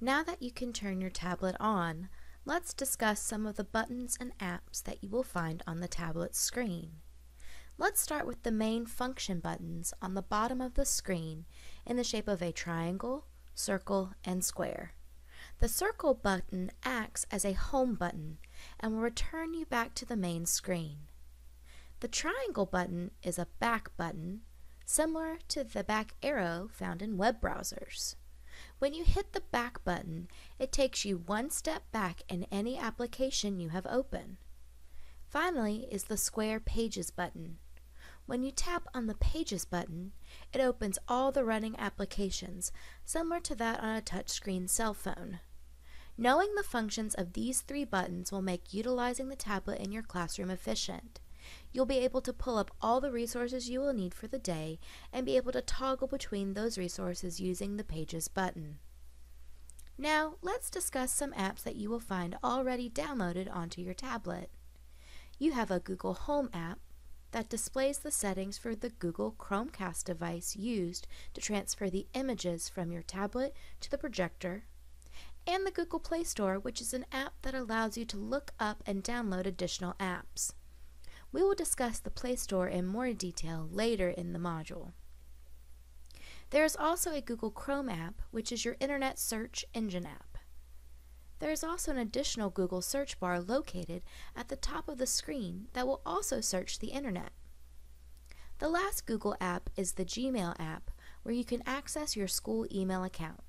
Now that you can turn your tablet on, let's discuss some of the buttons and apps that you will find on the tablet screen. Let's start with the main function buttons on the bottom of the screen in the shape of a triangle, circle, and square. The circle button acts as a home button and will return you back to the main screen. The triangle button is a back button, similar to the back arrow found in web browsers. When you hit the back button, it takes you one step back in any application you have open. Finally is the Square Pages button. When you tap on the Pages button, it opens all the running applications, similar to that on a touchscreen cell phone. Knowing the functions of these three buttons will make utilizing the tablet in your classroom efficient. You'll be able to pull up all the resources you will need for the day and be able to toggle between those resources using the Pages button. Now, let's discuss some apps that you will find already downloaded onto your tablet. You have a Google Home app that displays the settings for the Google Chromecast device used to transfer the images from your tablet to the projector, and the Google Play Store, which is an app that allows you to look up and download additional apps. We will discuss the Play Store in more detail later in the module. There is also a Google Chrome app, which is your internet search engine app. There is also an additional Google search bar located at the top of the screen that will also search the internet. The last Google app is the Gmail app, where you can access your school email account.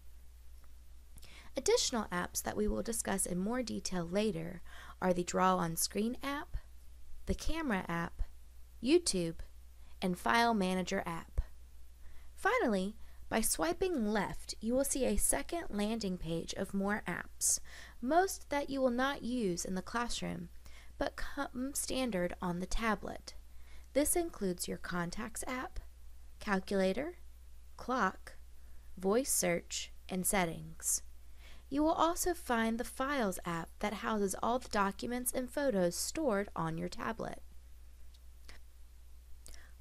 Additional apps that we will discuss in more detail later are the Draw on Screen app, the Camera app, YouTube, and File Manager app. Finally, by swiping left, you will see a second landing page of more apps, most that you will not use in the classroom, but come standard on the tablet. This includes your Contacts app, Calculator, Clock, Voice Search, and Settings. You will also find the Files app that houses all the documents and photos stored on your tablet.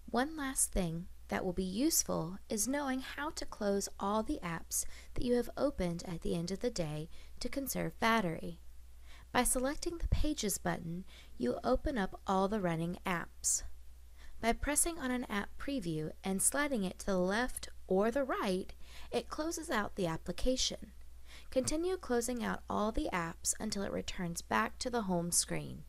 One last thing that will be useful is knowing how to close all the apps that you have opened at the end of the day to conserve battery. By selecting the Pages button, you open up all the running apps. By pressing on an app preview and sliding it to the left or the right, it closes out the application. Continue closing out all the apps until it returns back to the home screen.